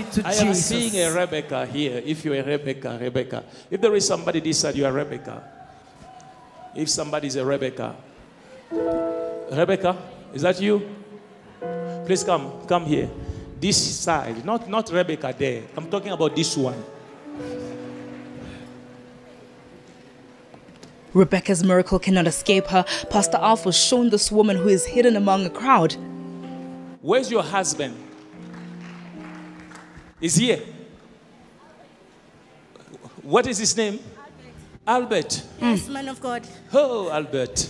Glory to I am seeing a Rebecca here. If you're a Rebecca, Rebecca. If there is somebody this side, you are Rebecca. If somebody is a Rebecca. Rebecca, is that you? Please come, come here. This side, not, not Rebecca there. I'm talking about this one. Rebecca's miracle cannot escape her. Pastor Alph was shown this woman who is hidden among a crowd. Where's your husband? Is here. What is his name? Albert. Yes, man of God. Oh, Albert.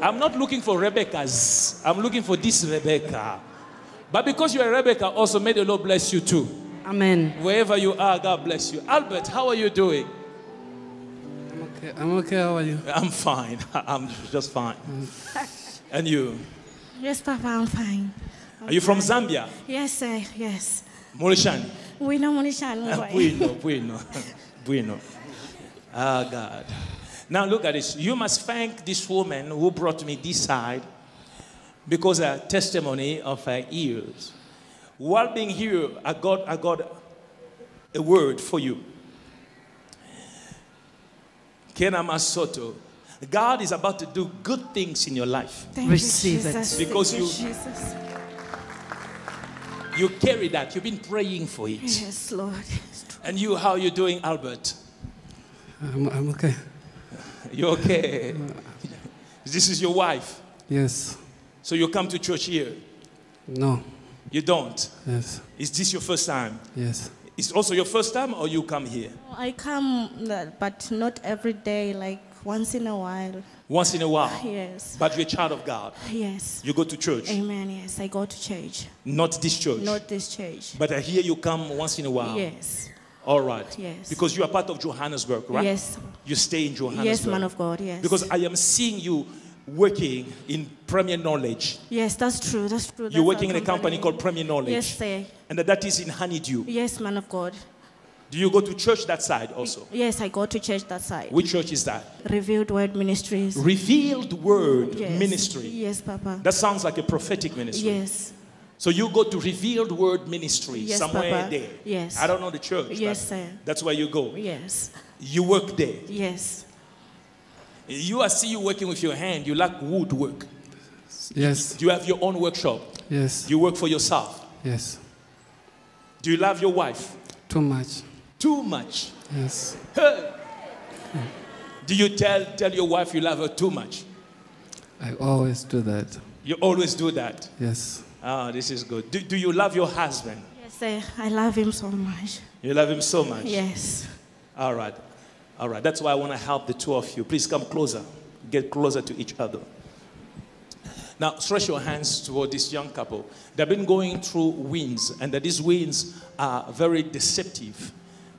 I'm not looking for Rebecca's. I'm looking for this Rebecca. But because you're a Rebecca, also may the Lord bless you too. Amen. Wherever you are, God bless you. Albert, how are you doing? I'm okay. I'm okay. How are you? I'm fine. I'm just fine. Mm. And you? Yes, Papa, I'm fine. Are you from Zambia? Yes, sir. Yes. We know Monishan. Bueno, bueno, bueno. Ah, God. Now look at this. You must thank this woman who brought me this side because a testimony of her ears. While being here, I got, I got a word for you. Kena Masoto. God is about to do good things in your life. Thank Receive you, it. Because Thank you- Jesus. You carry that. You've been praying for it. Yes, Lord. And you, how are you doing, Albert? I'm, I'm okay. You're okay? This is your wife. Yes. So you come to church here. No. You don't. Yes. Is this your first time? Yes. It's also your first time or you come here? I come, uh, but not every day, like once in a while. Once in a while. Yes. But you're a child of God. Yes. You go to church. Amen. Yes, I go to church. Not this church. Not this church. But I hear you come once in a while. Yes. All right. Yes. Because you are part of Johannesburg, right? Yes. You stay in Johannesburg. Yes, man of God. Yes. Because I am seeing you working in Premier Knowledge. yes, that's true. That's true. You're working in a company called Premier Knowledge. Yes, sir. And that is in Honeydew. Yes, man of God. Do you go to church that side also? Yes, I go to church that side. Which church is that? Revealed Word Ministries. Revealed Word Yes. Ministry. Yes, Papa. That sounds like a prophetic ministry. Yes. So you go to Revealed Word Ministry Yes, somewhere Papa. there. Yes. I don't know the church. Yes, but sir. That's where you go. Yes. You work there. Yes. You I see you working with your hand. You like wood work. Yes. Do you have your own workshop? Yes. You work for yourself. Yes. Do you love your wife? Too much. Too much. Yes. Hey. Do you tell tell your wife you love her too much? I always do that. You always do that. Yes. Ah, this is good. Do, do you love your husband? Yes, sir. I love him so much. You love him so much. Yes. All right. All right. That's why I want to help the two of you. Please come closer. Get closer to each other. Now, stretch your hands toward this young couple. They've been going through winds, and that these winds are very deceptive.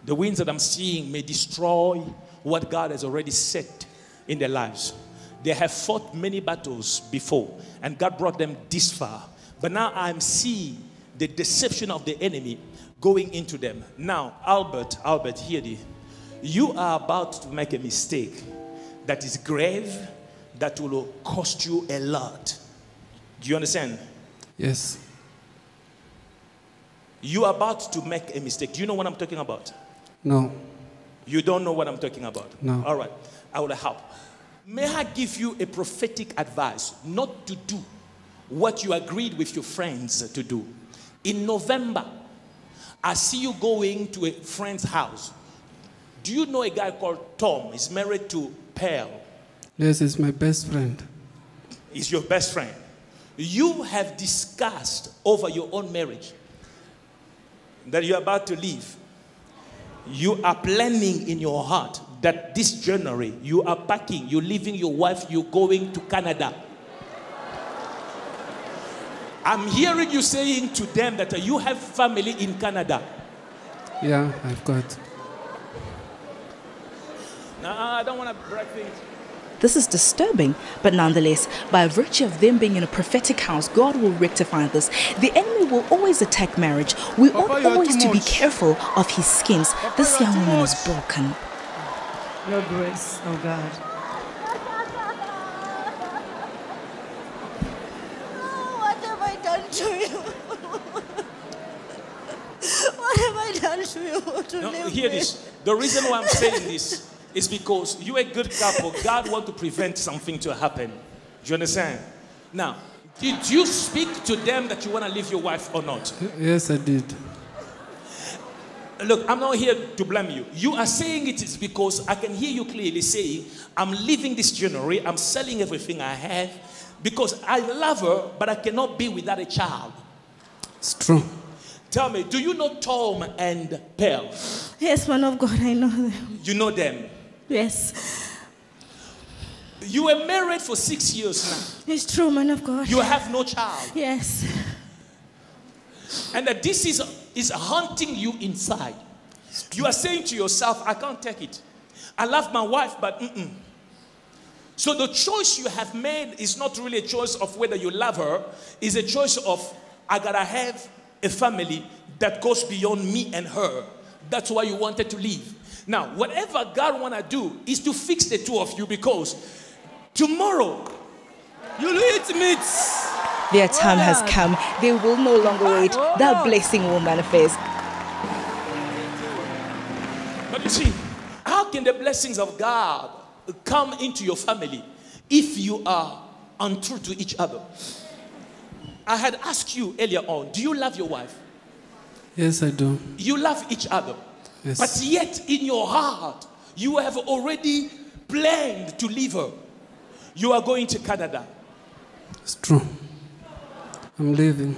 The winds that I'm seeing may destroy what God has already set in their lives. They have fought many battles before, and God brought them this far. But now I'm seeing the deception of the enemy going into them. Now, Albert, Albert, hear this. You are about to make a mistake that is grave, that will cost you a lot. Do you understand? Yes. You are about to make a mistake. Do you know what I'm talking about? No. You don't know what I'm talking about? No. All right. I will help. May I give you a prophetic advice not to do what you agreed with your friends to do? In November, I see you going to a friend's house. Do you know a guy called Tom? He's married to Pearl. Yes, it's my best friend. He's your best friend. You have discussed over your own marriage that you're about to leave. You are planning in your heart that this January you are packing, you're leaving your wife, you're going to Canada. I'm hearing you saying to them that you have family in Canada. Yeah, I've got. No, I don't want to break things. This is disturbing, but nonetheless, by virtue of them being in a prophetic house, God will rectify this. The enemy will always attack marriage. We Papa, ought always to be careful of his schemes. Papa, this young woman is broken. Your grace, oh God. Oh, what have I done to you? what To no, hear me? this. The reason why I'm saying this is because you're a good couple. God want to prevent something to happen. Do you understand? Now, did you speak to them that you want to leave your wife or not? Yes, I did. Look, I'm not here to blame you. You are saying it is because I can hear you clearly saying, I'm leaving this January, I'm selling everything I have because I love her, but I cannot be without a child. It's true. Tell me, do you know Tom and Pearl? Yes, man of God, I know them. You know them. Yes. You were married for six years now. It's true, man of God. You have no child. Yes. And that this is, is haunting you inside. You are saying to yourself, I can't take it. I love my wife, but mm-mm. So the choice you have made is not really a choice of whether you love her, it's a choice of I gotta have a family that goes beyond me and her. That's why you wanted to leave. Now, whatever God wanna do is to fix the two of you because tomorrow you'll eat meat. Their time has come. They will no longer wait. That blessing will manifest. But you see, how can the blessings of God come into your family if you are untrue to each other? I had asked you earlier on, do you love your wife? Yes, I do. You love each other. Yes. But yet, in your heart, you have already planned to leave her. You are going to Canada. It's true. I'm leaving.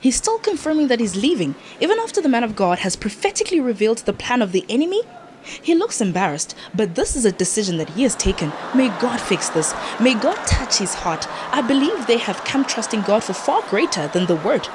He's still confirming that he's leaving, even after the man of God has prophetically revealed the plan of the enemy. He looks embarrassed, but this is a decision that he has taken. May God fix this. May God touch his heart. I believe they have come trusting God for far greater than the word.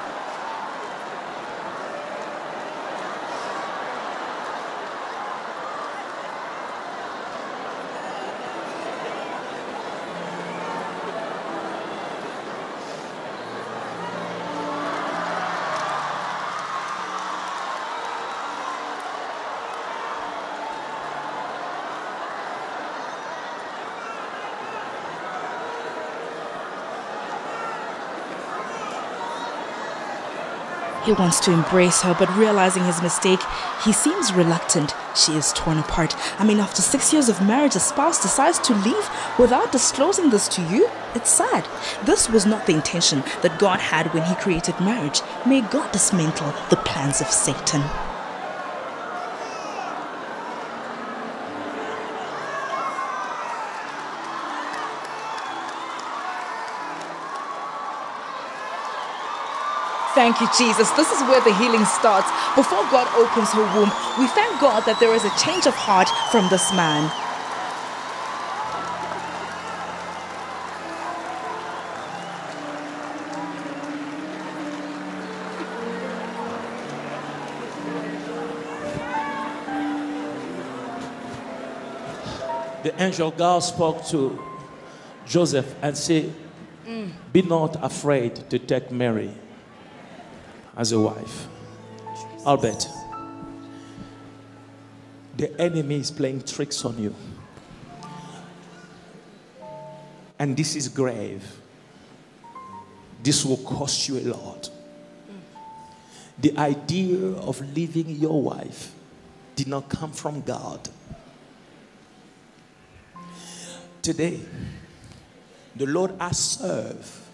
He wants to embrace her, but realizing his mistake, he seems reluctant. She is torn apart. I mean, after six years of marriage, a spouse decides to leave without disclosing this to you? It's sad. This was not the intention that God had when He created marriage. May God dismantle the plans of Satan. Thank you, Jesus. This is where the healing starts. Before God opens her womb, we thank God that there is a change of heart from this man. The angel God spoke to Joseph and said, mm. Be not afraid to take Mary as a wife. Albert, the enemy is playing tricks on you. And this is grave. This will cost you a lot. The idea of leaving your wife did not come from God. Today, the Lord I serve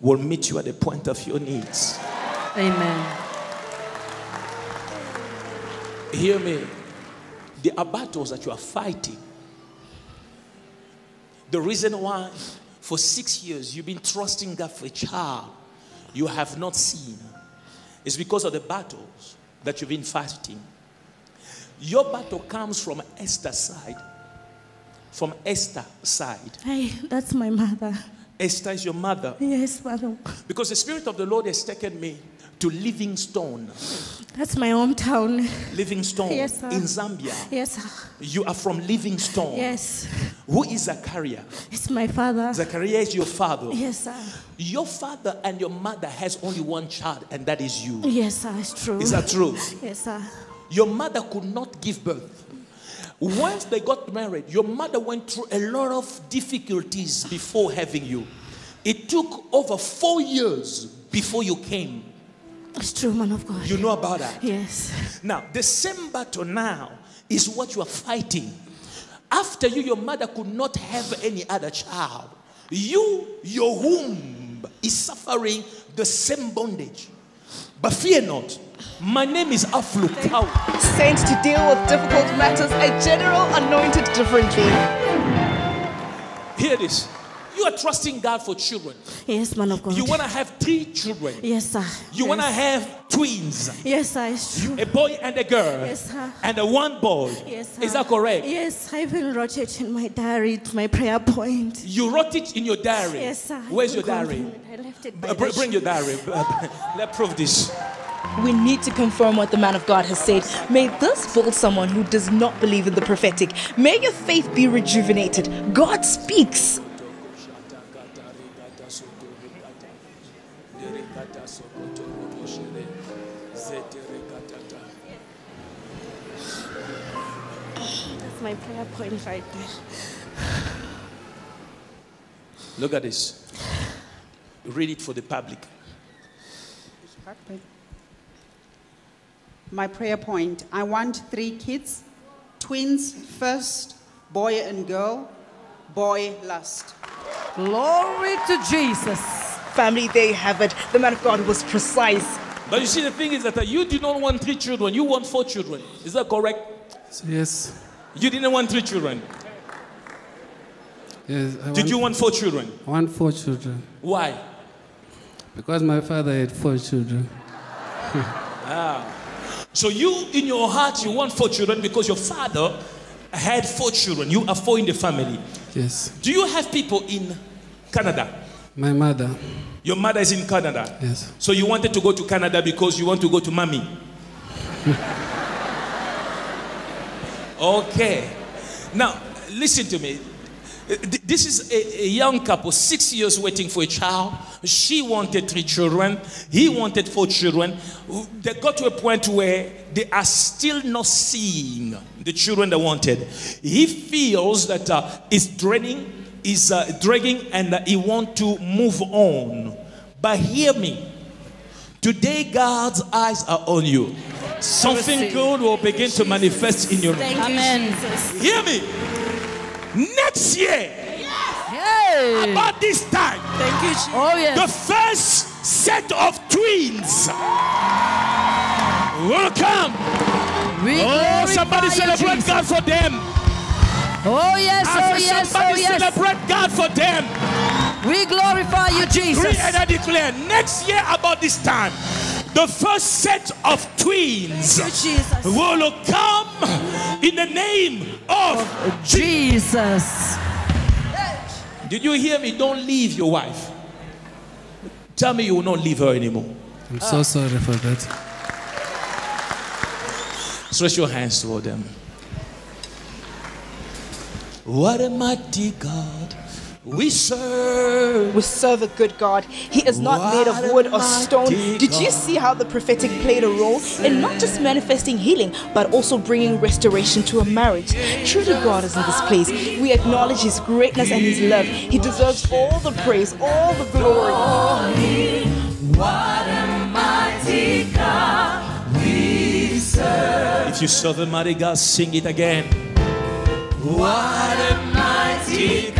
will meet you at the point of your needs. Amen. Hear me. There are battles that you are fighting. The reason why for six years you've been trusting God for a child you have not seen is because of the battles that you've been fighting. Your battle comes from Esther's side. From Esther's side. Hey, that's my mother. Esther is your mother. Yes, mother. Because the Spirit of the Lord has taken me to Livingstone. That's my hometown. Livingstone Yes, sir. in Zambia. Yes, sir. You are from Livingstone. Yes. Who is Zachariah? It's my father. Zachariah is your father. Yes, sir. Your father and your mother has only one child, and that is you. Yes, sir. It's true. Is that true? Yes, sir. Your mother could not give birth. Once they got married, your mother went through a lot of difficulties before having you. It took over four years before you came. It's true, man of God. You know about that? Yes. Now, the same battle now is what you are fighting. After you, your mother could not have any other child. You, your womb, is suffering the same bondage. But fear not. My name is Alph Lukau. Sent to deal with difficult matters, a general anointed differently. Hear this. You are trusting God for children. Yes, man of God. You want to have three children. Yes, sir. You yes. want to have twins. Yes, sir. It's true. A boy and a girl. Yes, sir. And a one boy. Yes, sir. Is that correct? Yes, I even wrote it in my diary, to my prayer point. You wrote it in your diary. Yes, sir. Where's your diary? I left it Uh, bring your diary. Let's prove this. We need to confirm what the man of God has said. May this build someone who does not believe in the prophetic. May your faith be rejuvenated. God speaks. That's my prayer point right there. Look at this. Read it for the public. My prayer point I want three kids, twins first, boy and girl, boy last. Glory to Jesus. Family, there you have it. The man of God was precise. But you see, the thing is that uh, you do not want three children, you want four children. Is that correct? Yes. You didn't want three children. Yes. I Did want, you want four children? I want four children. Why? Because my father had four children. So you, in your heart, you want four children because your father had four children. You are four in the family. Yes. Do you have people in Canada? My mother. Your mother is in Canada. Yes. So you wanted to go to Canada because you want to go to mommy. okay. Now, listen to me. Th- This is a, a young couple, six years waiting for a child. She wanted three children. He wanted four children. They got to a point where they are still not seeing the children they wanted. He feels that uh, it's draining, is uh, dragging, and uh, he want to move on. But hear me. Today, God's eyes are on you. Something good will begin to manifest in your life. Amen. Hear me. Next year, Hey. about this time, Thank you, Jesus. Oh, the first set of twins will come. We Oh, somebody celebrate Jesus. God for them. Oh, yes. I Oh, said, yes. Oh, somebody yes. celebrate God for them. We glorify you, Decree Jesus. and I declare next year about this time, the first set of twins you, will come in the name of Jesus. Did you hear me? Don't leave your wife. Tell me you will not leave her anymore. I'm so ah. sorry for that. Stretch your hands toward them. What a mighty God we serve. We serve a good God. He is not made of wood or stone. Did you see how the prophetic played a role in not just manifesting healing, but also bringing restoration to a marriage? Truly, God is in this place. We acknowledge His greatness and His love. He deserves all the praise, all the glory. What a mighty God. We serve. If you serve a mighty God, sing it again. What a mighty God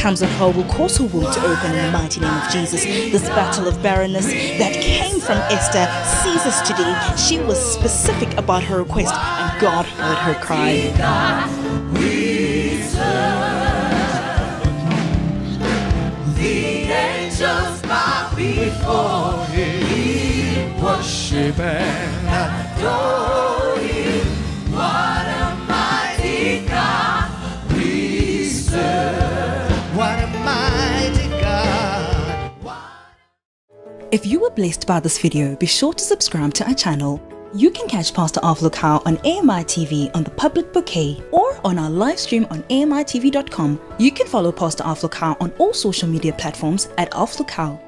comes will cause her womb to open in the mighty name of Jesus. This battle of barrenness that came from Esther ceases today. She was specific about her request, and God heard her cry. Before Him, worship and adore If you were blessed by this video, be sure to subscribe to our channel. You can catch Pastor Alph Lukau on AMI TV on the public bouquet or on our live stream on AMITV.com. You can follow Pastor Alph Lukau on all social media platforms at Alph Lukau.